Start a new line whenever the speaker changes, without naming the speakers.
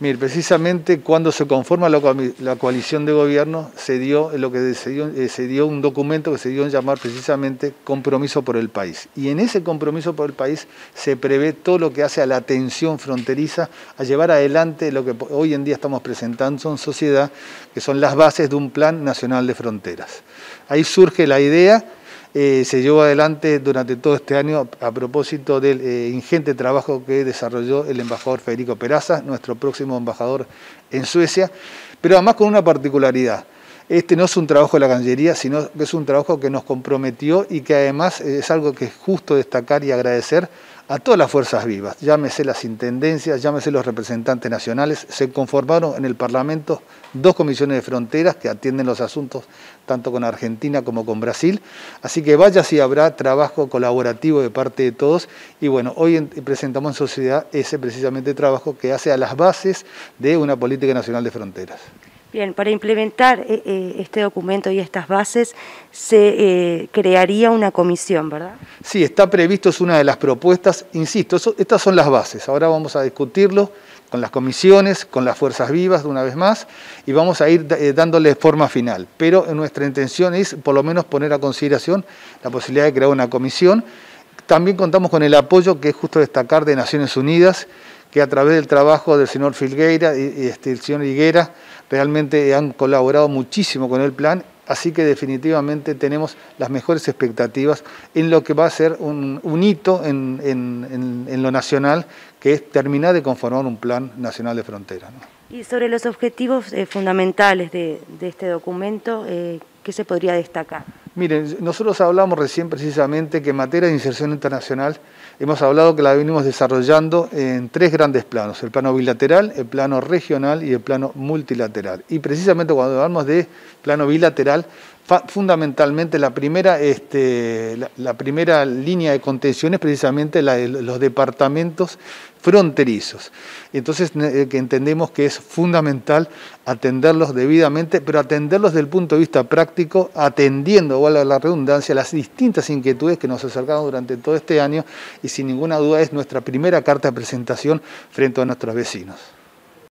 Mire, precisamente cuando se conforma la, coalición de gobierno se dio lo que se dio, eh, se dio, un documento que se dio en llamar precisamente compromiso por el país. Y en ese compromiso por el país se prevé todo lo que hace a la atención fronteriza, a llevar adelante lo que hoy en día estamos presentando en sociedad, que son las bases de un plan nacional de fronteras. Ahí surge la idea eh, se llevó adelante durante todo este año a propósito del eh, ingente trabajo que desarrolló el embajador Federico Peraza, nuestro próximo embajador en Suecia, pero además con una particularidad. Este no es un trabajo de la Cancillería, sino que es un trabajo que nos comprometió y que además es algo que es justo destacar y agradecer a todas las fuerzas vivas, llámese las intendencias, llámese los representantes nacionales, se conformaron en el Parlamento dos comisiones de fronteras que atienden los asuntos tanto con Argentina como con Brasil, así que vaya si habrá trabajo colaborativo de parte de todos. Y bueno, hoy presentamos en sociedad ese precisamente trabajo que hace a las bases de una política nacional de fronteras.
Bien, para implementar eh, eh, este documento y estas bases se eh, crearía una comisión, ¿verdad?
Sí, está previsto, es una de las propuestas, insisto, estas son las bases, ahora vamos a discutirlo con las comisiones, con las fuerzas vivas de una vez más y vamos a ir dándole forma final, pero nuestra intención es por lo menos poner a consideración la posibilidad de crear una comisión. También contamos con el apoyo que es justo destacar de Naciones Unidas, que a través del trabajo del señor Filgueira y, este, el señor Higuera realmente han colaborado muchísimo con el plan, así que definitivamente tenemos las mejores expectativas en lo que va a ser un, hito en, lo nacional, que es terminar de conformar un plan nacional de frontera.
Y sobre los objetivos eh, fundamentales de, este documento, eh, ¿qué se podría destacar?
Miren, nosotros hablamos recién precisamente que en materia de inserción internacional hemos hablado que la venimos desarrollando en tres grandes planos, el plano bilateral, el plano regional y el plano multilateral. Y precisamente cuando hablamos de plano bilateral, fundamentalmente la primera, este, la, primera línea de contención es precisamente la de los departamentos fronterizos. Entonces eh, entendemos que es fundamental atenderlos debidamente, pero atenderlos desde el punto de vista práctico, atendiendo, igual a la redundancia, las distintas inquietudes que nos acercamos durante todo este año y sin ninguna duda es nuestra primera carta de presentación frente a nuestros vecinos.